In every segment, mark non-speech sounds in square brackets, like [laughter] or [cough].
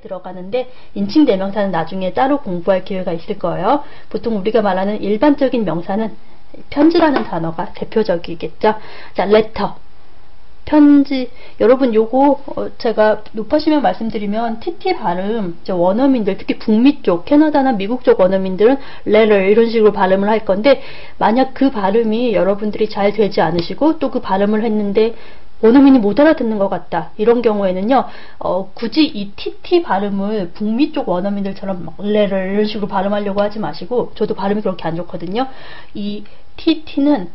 들어가는데 인칭 대명사는 나중에 따로 공부할 기회가 있을 거예요. 보통 우리가 말하는 일반적인 명사는 편지라는 단어가 대표적이겠죠. 자, letter. 편지 여러분 요거 어, 제가 높아시면 말씀드리면 TT 발음 원어민들 특히 북미 쪽 캐나다나 미국 쪽 원어민들은 letter 이런 식으로 발음을 할 건데 만약 그 발음이 여러분들이 잘 되지 않으시고 또 그 발음을 했는데 원어민이 못 알아듣는 것 같다. 이런 경우에는요, 어, 굳이 이 TT 발음을 북미 쪽 원어민들처럼 막 레를 이런 식으로 발음하려고 하지 마시고, 저도 발음이 그렇게 안 좋거든요. 이 TT는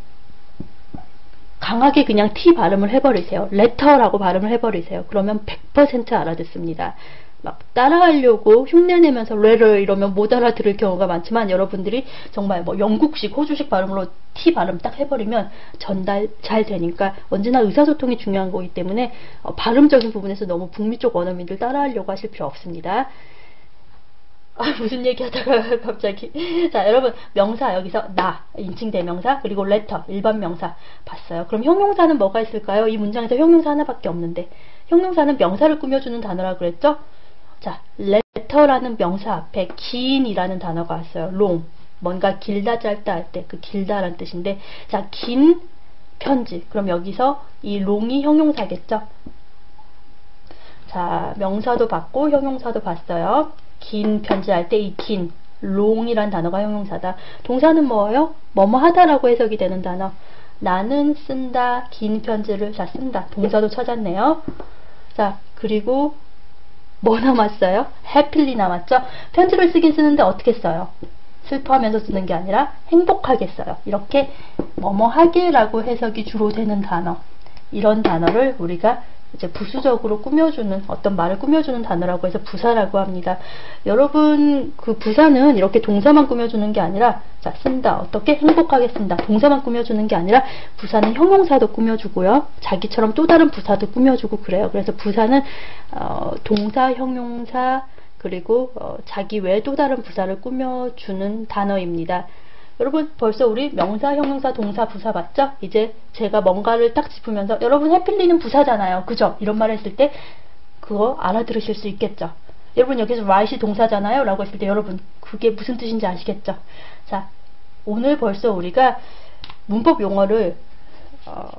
강하게 그냥 T 발음을 해버리세요. 레터라고 발음을 해버리세요. 그러면 100% 알아듣습니다. 막 따라하려고 흉내내면서 레를 이러면 못 알아들을 경우가 많지만 여러분들이 정말 뭐 영국식, 호주식 발음으로 T 발음 딱 해버리면 전달 잘 되니까 언제나 의사소통이 중요한 거기 때문에 어, 발음적인 부분에서 너무 북미 쪽 원어민들 따라하려고 하실 필요 없습니다. 아, 무슨 얘기 하다가 [laughs] 갑자기. 자, 여러분, 명사, 여기서 나, 인칭 대명사, 그리고 레터, 일반 명사 봤어요. 그럼 형용사는 뭐가 있을까요? 이 문장에서 형용사 하나밖에 없는데. 형용사는 명사를 꾸며주는 단어라 그랬죠? 자, letter라는 명사 앞에 긴이라는 단어가 왔어요. long. 뭔가 길다 짧다 할 때 그 길다라는 뜻인데 자, 긴 편지. 그럼 여기서 이 long이 형용사겠죠? 자, 명사도 봤고 형용사도 봤어요. 긴 편지 할 때 이 긴, long이란 단어가 형용사다. 동사는 뭐예요? 뭐뭐 하다라고 해석이 되는 단어. 나는 쓴다, 긴 편지를 자 쓴다. 동사도 찾았네요. 자, 그리고 뭐 남았어요? happily 남았죠? 편지를 쓰긴 쓰는데 어떻게 써요? 슬퍼하면서 쓰는 게 아니라 행복하게 써요. 이렇게 뭐뭐 하게라고 해석이 주로 되는 단어. 이런 단어를 우리가 이제 부수적으로 꾸며주는 어떤 말을 꾸며주는 단어라고 해서 부사라고 합니다. 여러분 그 부사는 이렇게 동사만 꾸며주는 게 아니라 자 쓴다 어떻게 행복하게 쓴다 동사만 꾸며주는 게 아니라 부사는 형용사도 꾸며주고요 자기처럼 또 다른 부사도 꾸며주고 그래요. 그래서 부사는 어, 동사 형용사 그리고 어, 자기 외에 또 다른 부사를 꾸며주는 단어입니다. 여러분 벌써 우리 명사, 형용사, 동사, 부사 봤죠? 이제 제가 뭔가를 딱 짚으면서 여러분 해필리는 부사잖아요. 그죠? 이런 말 했을 때 그거 알아들으실 수 있겠죠? 여러분 여기서 right이 동사잖아요. 라고 했을 때 여러분 그게 무슨 뜻인지 아시겠죠? 자 오늘 벌써 우리가 문법 용어를 어...